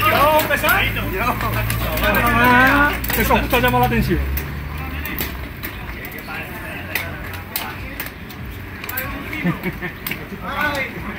¿Vamos a empezar? Ah, eso justo llama la atención. Ay.